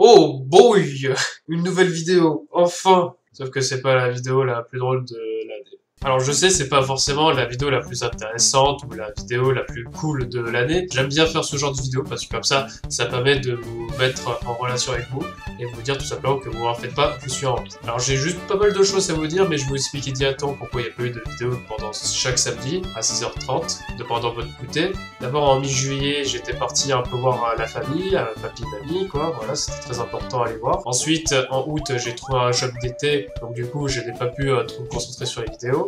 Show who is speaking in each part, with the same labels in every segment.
Speaker 1: Oh boy Une nouvelle vidéo, enfin Sauf que c'est pas la vidéo la plus drôle de l'année. Alors je sais, c'est pas forcément la vidéo la plus intéressante ou la vidéo la plus cool de l'année. J'aime bien faire ce genre de vidéo parce que comme ça, ça permet de vous mettre en relation avec vous et vous dire tout simplement que vous en faites pas, je suis en envie. Alors j'ai juste pas mal de choses à vous dire, mais je vais vous expliquer directement pourquoi il n'y a pas eu de vidéo pendant chaque samedi à 6h30, de pendant votre goûter. D'abord en mi-juillet, j'étais parti un peu voir la famille, papy, mamie, quoi, voilà, c'était très important à aller voir. Ensuite, en août, j'ai trouvé un job d'été, donc du coup, je n'ai pas pu euh, trop me concentrer sur les vidéos.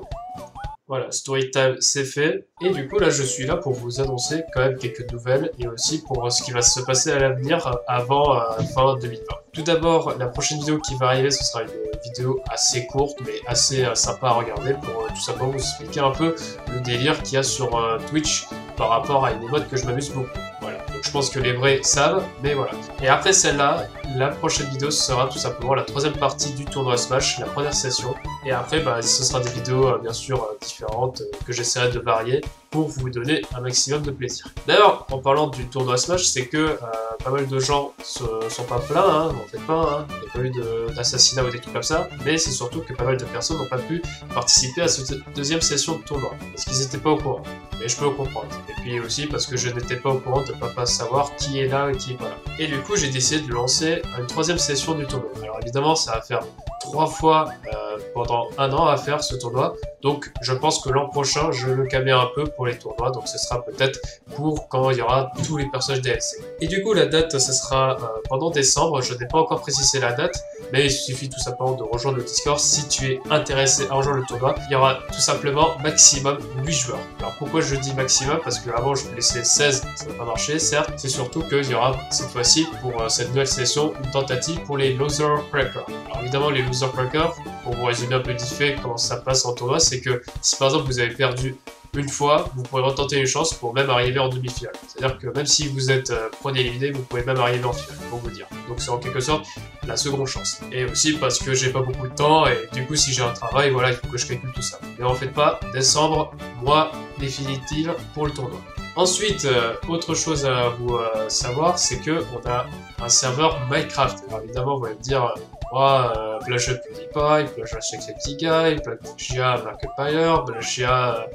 Speaker 1: Voilà, story time c'est fait. Et du coup là je suis là pour vous annoncer quand même quelques nouvelles et aussi pour ce qui va se passer à l'avenir avant euh, fin 2020. Tout d'abord, la prochaine vidéo qui va arriver, ce sera une vidéo assez courte mais assez euh, sympa à regarder pour euh, tout simplement vous expliquer un peu le délire qu'il y a sur Twitch par rapport à une émote que je m'amuse beaucoup. Voilà, donc je pense que les vrais savent, mais voilà. Et après celle-là, la prochaine vidéo sera tout simplement la troisième partie du tournoi Smash, la première session. Et après, bah, ce sera des vidéos euh, bien sûr euh, différentes euh, que j'essaierai de varier pour vous donner un maximum de plaisir. D'ailleurs, en parlant du tournoi Smash, c'est que pas mal de gens se sont pas pleins, hein, en fait pas, hein, il n'y a pas eu d'assassinat ou des trucs comme ça, mais c'est surtout que pas mal de personnes n'ont pas pu participer à cette deuxième session de tournoi, parce qu'ils n'étaient pas au courant. Mais je peux comprendre. Et puis aussi parce que je n'étais pas au courant de ne pas savoir qui est là et qui est pas là. Et du coup, j'ai décidé de lancer une troisième session du tournoi. Alors évidemment, ça va faire trois fois euh, pendant un an à faire ce tournoi. Donc je pense que l'an prochain, je le camé un peu pour les tournois. Donc ce sera peut-être pour quand il y aura tous les personnages DLC. Et du coup, la date, ce sera euh, pendant décembre. Je n'ai pas encore précisé la date, mais il suffit tout simplement de rejoindre le Discord si tu es intéressé à rejoindre le tournoi. Il y aura tout simplement maximum 8 joueurs. Alors pourquoi je dis maximum? Parce que avant je laissais 16, ça n'a pas marché, certes. C'est surtout qu'il y aura cette fois-ci pour euh, cette nouvelle session une tentative pour les loser breakers. Alors évidemment les loser breakers, pour vous résumer un peu vite fait comment ça passe en tournoi, c'est que si par exemple vous avez perdu une fois, vous pourrez retenter une chance pour même arriver en demi-finale. C'est-à-dire que même si vous êtes euh, premier éliminé, vous pouvez même arriver en finale, pour vous dire. Donc c'est en quelque sorte la seconde chance. Et aussi parce que j'ai pas beaucoup de temps et du coup si j'ai un travail, voilà, il faut que je calcule tout ça. Mais en fait pas, décembre, mois définitif pour le tournoi. Ensuite, euh, autre chose à vous euh, savoir, c'est que on a un serveur Minecraft. Alors évidemment, vous allez me dire, moi, euh, plagiat PewDiePie, plagiat Sexepticeye, plagiat Markiplier, plagiat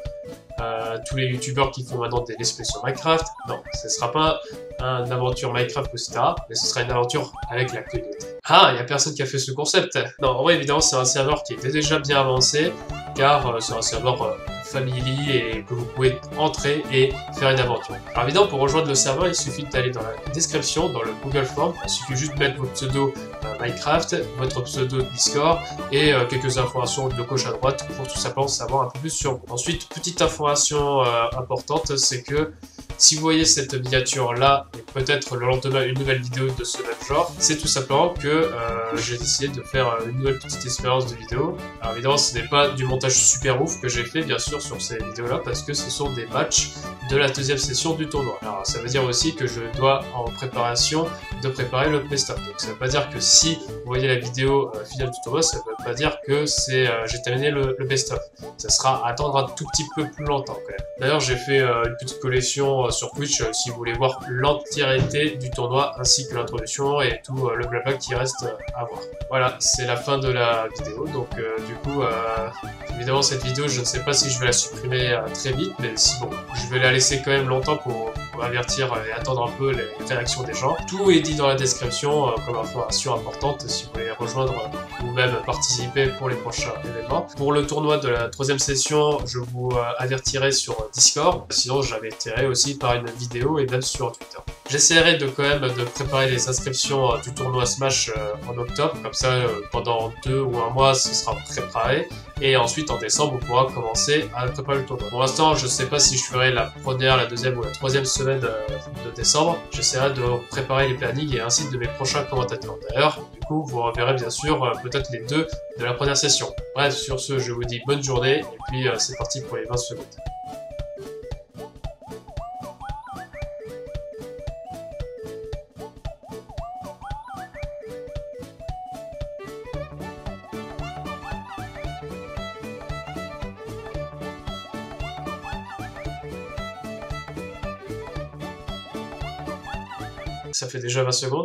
Speaker 1: euh, tous les youtubeurs qui font maintenant des let's sur Minecraft. Non, ce sera pas une aventure Minecraft, etc. Mais ce sera une aventure avec la communauté. Ah, il y a personne qui a fait ce concept. Non, en vrai, évidemment, c'est un serveur qui était déjà bien avancé, car euh, c'est un serveur euh, family et que vous pouvez entrer et faire une aventure. Alors évidemment, pour rejoindre le serveur, il suffit d'aller dans la description, dans le Google Form. Il suffit juste de mettre votre pseudo Minecraft, votre pseudo Discord et quelques informations de gauche à droite pour tout simplement savoir un peu plus sur vous. Ensuite, petite information importante, c'est que si vous voyez cette miniature là, et peut-être le lendemain une nouvelle vidéo de ce même genre, c'est tout simplement que euh, j'ai décidé de faire euh, une nouvelle petite expérience de vidéo. Alors évidemment ce n'est pas du montage super ouf que j'ai fait bien sûr sur ces vidéos là, parce que ce sont des matchs de la deuxième session du tournoi. Alors ça veut dire aussi que je dois en préparation de préparer le best-of. Donc ça veut pas dire que si vous voyez la vidéo euh, finale du tournoi, ça veut pas dire que c'est j'ai terminé le, le best-of. Ça sera attendre un tout petit peu plus longtemps quand même. D'ailleurs j'ai fait une petite collection euh, sur Twitch euh, si vous voulez voir l'entièreté du tournoi ainsi que l'introduction et tout euh, le blabla qui reste à voir. Voilà, c'est la fin de la vidéo, donc du coup, évidemment cette vidéo, je ne sais pas si je vais la supprimer très vite, mais si bon, je vais la laisser quand même longtemps pour, avertir et attendre un peu les réactions des gens. Tout est dit dans la description comme information importante si vous voulez rejoindre même participer pour les prochains événements. Pour le tournoi de la troisième session, je vous avertirai sur Discord, sinon j'avais tiré aussi par une vidéo et même sur Twitter. J'essaierai de quand même de préparer les inscriptions euh, du tournoi Smash euh, en octobre, comme ça euh, pendant deux ou un mois ce sera préparé, et ensuite en décembre on pourra commencer à préparer le tournoi. Pour l'instant je sais pas si je ferai la première, la deuxième ou la troisième semaine de décembre, j'essaierai de préparer les plannings et ainsi de mes prochains commentateurs. D'ailleurs, du coup vous reverrez bien sûr peut-être les deux de la première session. Bref, sur ce je vous dis bonne journée, et puis c'est parti pour les 20 secondes. Ça fait déjà 20 secondes.